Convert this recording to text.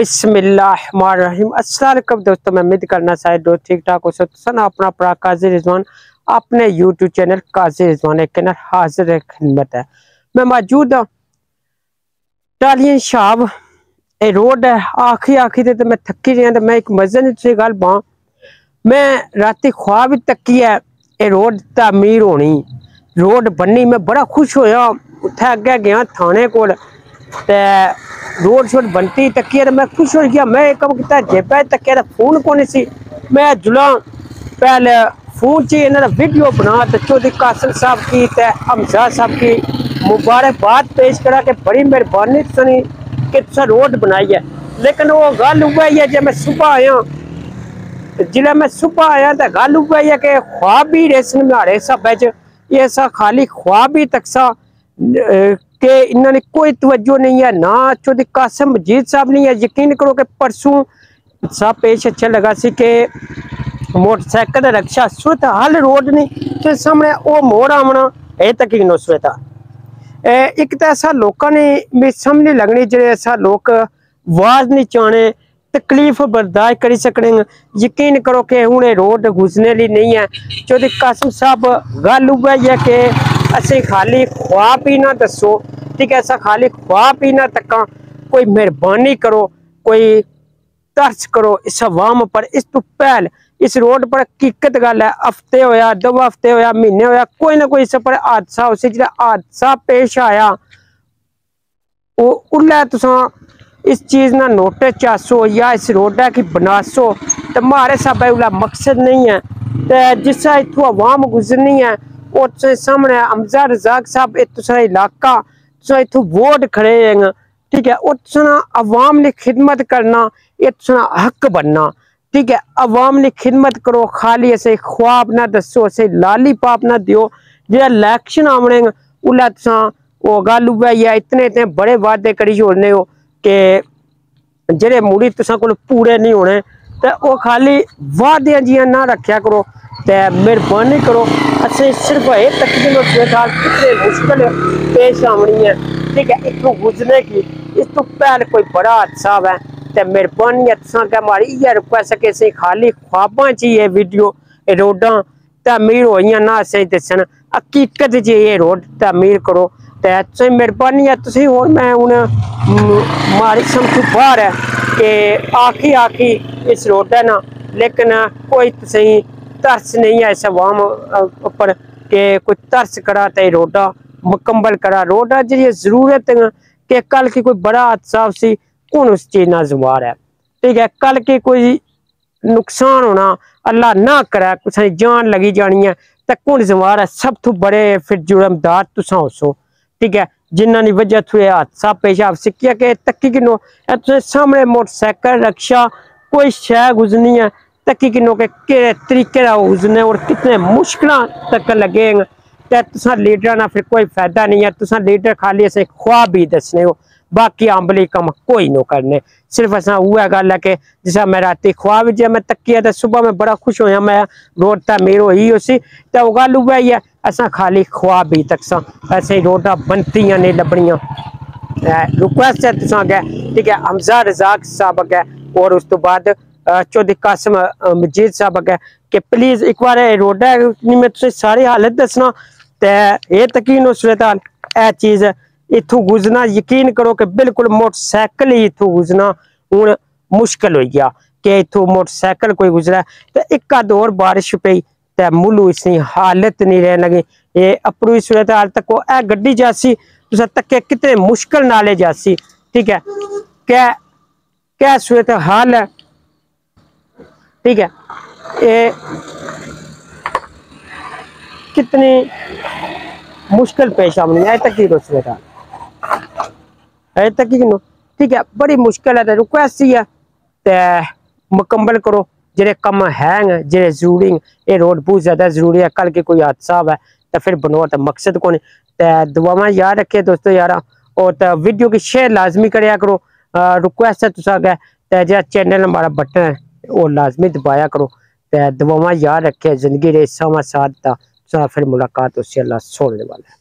बिस्मिल्लाहिर्रहमानिर्रहीम। अस्सलाम दोस्तों, मैं उम्मीद करना शायद दोस्त ठीक ठाक हो सकते अपना अपना काजी रिजवान, अपने यूट्यूब चैनल काजी रिजवान एक ना हाजिर खिदमत है। मैं मौजूद हूँ टालियन शाब ए रोड है, आखिरी आखिरी तो मैं थकी रही तो मैं एक मज़े नहीं गल पा मैं रात ख्वाब तकी है ये रोड तमीर होनी। रोड बननी, मैं बड़ा खुश होया, उत्थे अगे गया थाने को रोड शोड बनती तकिया तो मैं खुश हो गया। मैं कब किया जेबा तकिया तो फ़ोन कौन सी। मैं जुला पहले फ़ोन च इन्होंने वीडियो बना तो चौधरी कासिम साहब की हमजा साहब की मुबारकबाद पेश करा के बड़ी मेहरबानी सुनी कि तुसा रोड बनाई है लेकिन वो गल उह है जब मैं सुबह आया ज़िले मैं सुबह आया तो गल उह है कि ख्वाब ही रेसन स्हाबै च। ये सा खाली ख्वाब ही तक सा। कि इन्होंने कोई तवज्जो नहीं है, ना चौधरी कासम मजीद साहब नहीं है। यकीन करो कि परसों सा पेश अच्छा लगा सी कि मोटरसाइकिल रक्षा सुरत हल रोड नहीं तो सामने वो मोड़ आना ये तक ही नुसरत एक तो ऐसा लोगों ने समझ नहीं लगनी जो ऐसा लोग आवाज़ नहीं चाहने, तकलीफ़ बर्दाश्त कर सकने। यकीन करो कि हूँ रोड घुसने लिए नहीं है। चौधरी कासम साहब गल उह है कि खुआ पी ना दसो ठीक है खाली खुआ पी ना तक कोई मेहरबानी करो, कोई तरस करो इस अवाम पर, इस तो पहल इस रोड पर। हकीकत गल है, हफ़्ते होया, दो हफ़्ते होया, महीने होया, कोई ना कोई इस पर हादसा, उस हादसा पेश आया तुसा इस चीज़ ना नोटिस चासो या इस रोड की बनासो। तो मारे सब मकसद नहीं है। जिस इतों अवाम गुजरनी है और सामने हमजा रजाक साहब इलाका इतों वोट खड़े हैं, ठीक है और अवाम ने खिदमत करना ये हक बनना, ठीक है, अवाम ने खिदमत करो, खाली ऐसे ख्वाब ना दसो, ऐसे लाली पाप ना दियो जो इलेक्शन आने तुसा वो गल उह इतने इतने बड़े वादे करी छोड़ने हो कि मुड़ी तुसां कोल पूरे नहीं होने, ते ओह् खाली वादियाँ जियाँ ना रखेआ करो, ते मेहरबानी करो। तकदीम बेकार कितने मुश्किल पेश आनी है। ठीक है इत्थों गुजरने की इस तो पहले कोई बड़ा हादसा है। ते मेहरबानी के रिक्वेस्ट है कि खाली ख्वाबां च ही रोडा तमीर हो ना असें दस्सन हकीकत च एह् रोड तमीर करो। ते मेहरबानी है तुम हूँ मारी समझू बाहर है कि आखी आखी इस रोड ना, लेकिन कोई तुसें तरस नहीं है इस अवाम उपर कि कोई तरस करा तो रोडा मुकम्मल करा रोडा जी ज़रूरत कि कल की कोई बड़ा हादसा उसी कौन उस चीज़ ना जुमार है ठीक है कल की कोई नुकसान होना अल्लाह ना करे कुछ जान लगी जानी है तो कौन जुमार है सब तो बड़े फिर जुर्मदार तुसा हो ठीक है जिन्होंने वजह थोड़े हादसा पेशाब सिक्किया के तकी किनो सामने मोटरसाइकिल रक्षा कोई शह गुजरनी है तकी किनो के तरीके गुजरने और कितने मुश्किल तक लगे तुसा लीडर ना फिर कोई फ़ायदा नहीं है। तुसा लीडर खाली असें ख्वाब ही दसने हो। बाकी अमली कम कोई नो करने। सिर्फ़ असा वह गल है कि जिसा मैं रात ख्वाब जब मैं तकिया तो सुबह में बड़ा खुश होया। मैं रोड तमीर होई उसी तो वह गल उह ही है, असा खाली ख्वाब ही तक ऐसे रोडा बनतियाँ नहीं लभनियाँ रिक्वेस्ट है तुसा अगे ठीक है हमजा रजाक साहब अगे और उस तो बाद चौधरी कासम मजीद साहब अगे कि प्लीज़ एक बार रोडा मैं तुझे सारी हालत दसना तो यह तकीन उसरत ए चीज़ इतों गुजरना यकीन करो कि बिल्कुल मोटरसाइकिल ही इतों गुजरना हूँ मुश्किल हो गया कि इतों मोटरसाइकिल कोई गुजरा तो एक और बारिश पई तो मुलू इसकी हालत नहीं रहने लगी ये अपनी सूरत हाल तक ए गड्डी जासी तुस तके कितने मुश्किल नाले जासी ठीक है क्या क्या सूरत हाल है ठीक है। ये कितनी मुश्किल पेश आनी है तक सूरत हाल अजे तक ही ठीक है, बड़ी मुश्किल है रिक्वेस्ट ही है। तो मुकम्मल करो जेह्ड़े कम है जेह्ड़े ज़रूरी ये रोड बहुत ज़्यादा ज़रूरी है, कल के कोई हादसा है तो फिर बनो तो मकसद कौन तो दुआव याद रखे दोस्तों, यार, और तो वीडियो की शेयर लाजमी करो। रिक्वेस्ट है तुसा अगर जो चैनल हमारा बटन है वो लाजमी दबाया करो तो दुआव याद रखे ज़िंदगी रे समा साथ फिर मुलाकात उससे अल्लाह छोड़ने वाला है